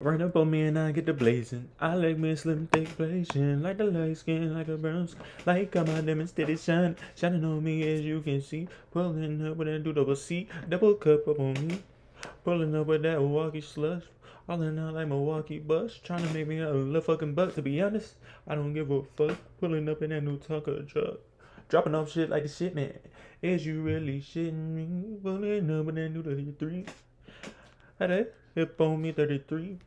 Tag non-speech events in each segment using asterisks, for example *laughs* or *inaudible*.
Run up on me and I get the blazing. I like me slim thick blazing, like the light skin, like a brown skin, like I'm a diamond steady shine, shining on me as you can see. Pulling up with that do double C, double cup up on me. Pulling up with that Milwaukee slush, falling out like Milwaukee bus, trying to make me a little fucking buck. To be honest, I don't give a fuck. Pulling up in that new Tonka truck, dropping off shit like a shit man. Is you really shitting me? Pulling up with that new 33. Had a hip on me 33.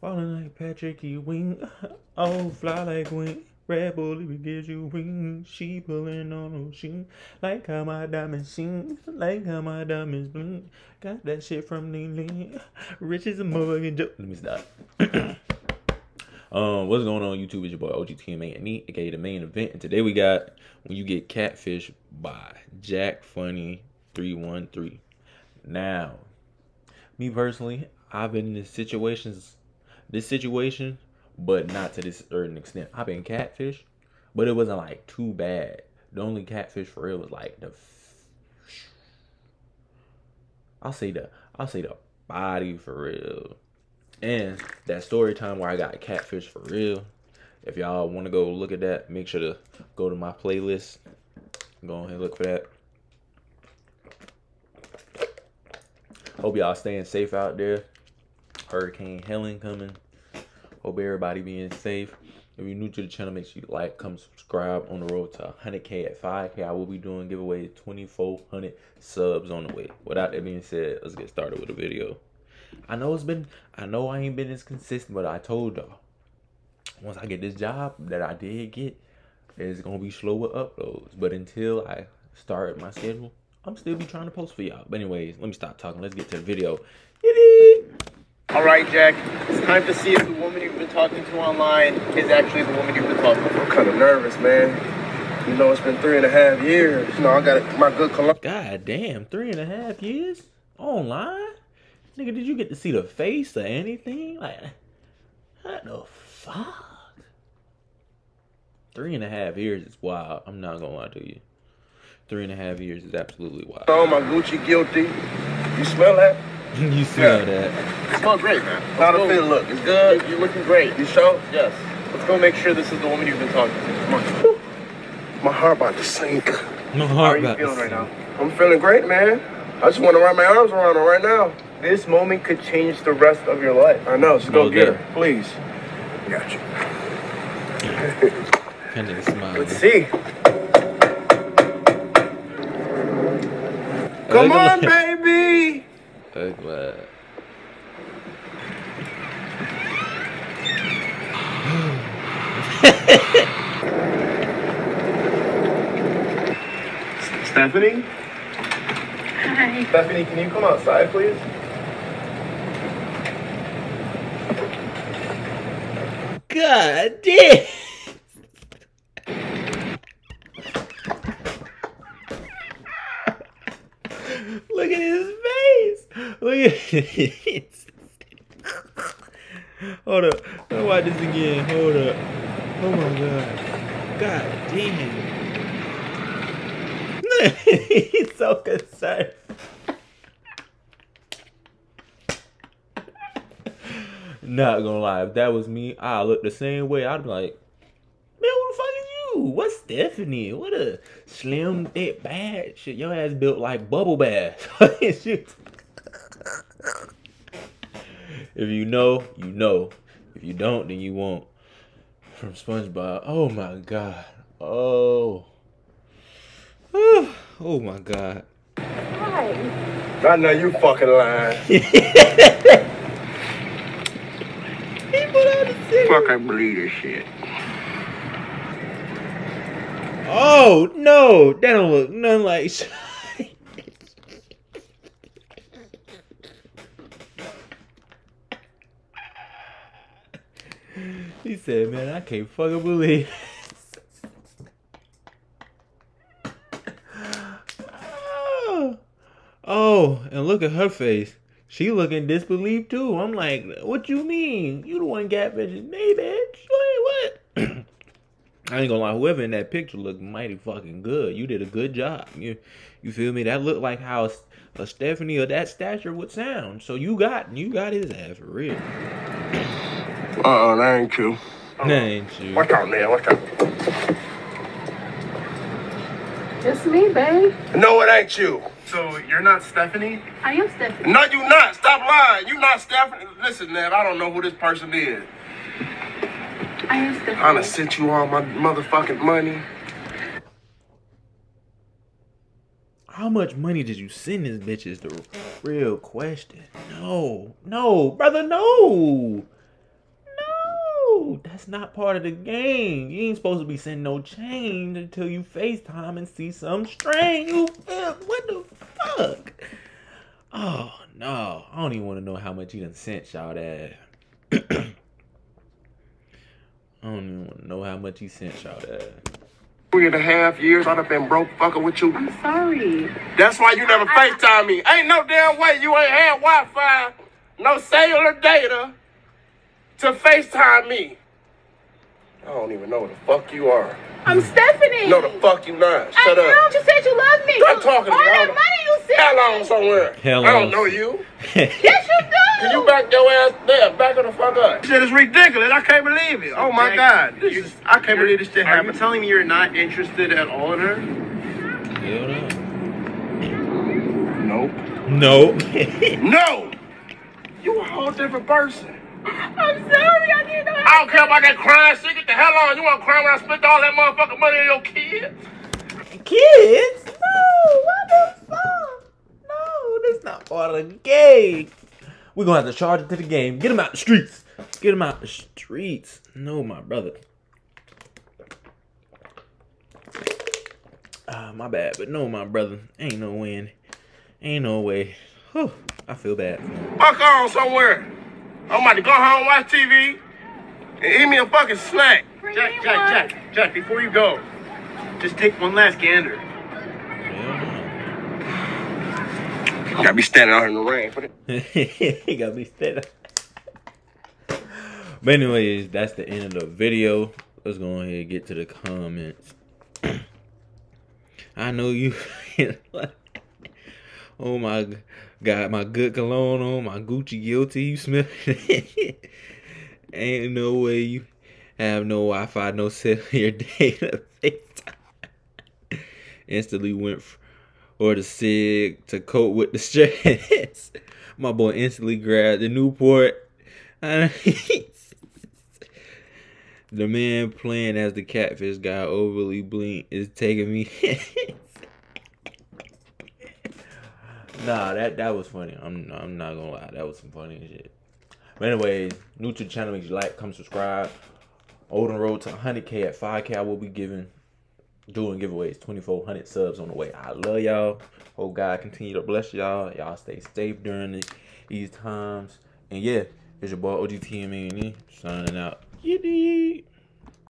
Falling like Patrick Ewing. *laughs* Oh, fly like wing. Red Bull even gives you wings. She pulling on her sheen. Like how my diamonds sing. Like how my diamonds bling. Got that shit from Ling Ling. Rich as a motherfucking joke. Let me stop. *coughs* um, what's going on YouTube? It's your boy OGTmane, aka the main event. And today we got when you get catfish by Jack Funny 313. Now, me personally, I've been in situations, this situation, but not to this certain extent. I've been catfish, but it wasn't like too bad. The only catfish for real was like the, I'll say the, I'll say the body for real, and that story time where I got catfish for real. If y'all want to go look at that, make sure to go to my playlist. Go ahead and look for that. Hope y'all staying safe out there. Hurricane Helen coming. Hope everybody being safe. If you're new to the channel, make sure you like, come subscribe on the road to 100K at 5K. I will be doing giveaway 2,400 subs on the way. Without that being said, let's get started with the video. I know it's been, I know I ain't been as consistent, but I told y'all, once I get this job that I did get, it's gonna be slower uploads. But until I start my schedule, I'm still be trying to post for y'all. But anyways, let me stop talking. Let's get to the video. All right, Jack. It's time to see if the woman you've been talking to online is actually the woman you've been talking to. I'm kind of nervous, man. You know, it's been three and a half years. You know, I got my good cologne. God damn, three and a half years online. Nigga, did you get to see the face or anything? Like, what the fuck? Three and a half years is wild. I'm not gonna lie to you. Three and a half years is absolutely wild. Oh, my Gucci guilty. You smell that? *laughs* you smell that? You smell great, man. How the Let's fit look? It's good? You're looking great. You sure? Yes. Let's go make sure this is the woman you've been talking to. Come on. My heart about to sink. My heart How heart are you about to feeling right now? I'm feeling great, man. I just want to wrap my arms around her right now. This moment could change the rest of your life. I know, so go No get doubt. her, please. Got you. That nigga *laughs* smiling. Let's see. Come on, baby! Look *laughs* what- Stephanie? Hi. Stephanie, can you come outside, please? God damn. Look at his face. Look at his. Hold up. Let's watch this again. Hold up. Oh my god. God damn. *laughs* He's so concerned. Not gonna lie, if that was me, I look the same way. I'd be like, man, who the fuck? What's Stephanie? What a slim, thick, bad shit. Your ass built like bubble bath. *laughs* If you know, you know. If you don't, then you won't. From SpongeBob. Oh my god. Oh. Oh my god. Hi. I know you fucking lying. *laughs* he put out the cigarette. Fuck, I believe this shit. Oh no, that don't look nothing like. he said, "Man, I can't fucking believe." oh. *laughs* oh, and look at her face. She looking disbelief too. I'm like, what you mean? You the one catfishing me, bitch. What? what? *clears throat* I ain't gonna lie, whoever in that picture looked mighty fucking good. You did a good job. You you feel me? That looked like how a Stephanie of that stature would sound. So you got you got his ass for real. Uh-uh, that ain't you. That ain't you. Watch out, man. Watch out. It's me, babe. No, it ain't you. So you're not Stephanie? I am Stephanie. No, you not. Stop lying. You not Stephanie. Listen, man, I don't know who this person is. I am Stephanie. I done sent you all my motherfucking money. How much money did you send this bitch is the real question. No, no, brother, no. No, that's not part of the game. You ain't supposed to be sending no change until you FaceTime and see some strange. You feel what the fuck? Oh no, I don't even want to know how much you done sent y'all *clears throat* that. I don't even want to know how much he sent y'all that. Three and a half years, I'd have been broke fucking with you. I'm sorry. That's why you never FaceTime me. Ain't no damn way you ain't had Wi-Fi, no cellular data to FaceTime me. I don't even know who the fuck you are. I'm Stephanie. No, the fuck you not. Shut I Shut know. up. You said you love me. Stop talking to All that money you sent Hell me. on somewhere. Hell I don't know you. *laughs* Yes, you do. Can you back your ass there? Back her the fuck up. Shit is ridiculous. I can't believe it. Oh my God. This is, I can't believe this shit Are you happened. telling me you're not interested at all in her? Hell Nope. no. No. No! You a whole different person. I'm sorry. I didn't know. I don't care about that crime shit. Get the hell on. You want to cry when I spent all that motherfucking money on your kids? Kids? No, what the fuck? No, that's not part of the game. We're gonna have to charge it to the game. Get him out the streets. Get him out the streets. No, my brother. Ah, my bad, but no, my brother. Ain't no win. Ain't no way. Whew, I feel bad. Fuck on somewhere. I'm about to go home, watch TV, and eat me a fucking snack. Jack, Jack. Jack, Jack, before you go, just take one last gander. You gotta be standing out here in the rain for it. no. *laughs* he got me steady. But anyways, that's the end of the video. Let's go ahead and get to the comments. *clears throat* I know you. *laughs* oh my God, my good cologne on, my Gucci guilty. You smell *laughs* Ain't no way you have no Wi-Fi, no cellular *laughs* data. *laughs* Instantly went for or the sig to cope with the stress. My boy instantly grabbed the Newport. the man playing as the catfish guy overly blink is taking me. Nah, that that was funny. I'm I'm not gonna lie, that was some funny shit. But anyways, new to the channel, make sure you like, come subscribe. Olden Road to 100k at 5k. I will be giving, doing giveaways. 2,400 subs on the way. I love y'all. Hope God continue to bless y'all. Y'all stay safe during the, these times. And yeah, it's your boy OGTmane signing out. Yiddy.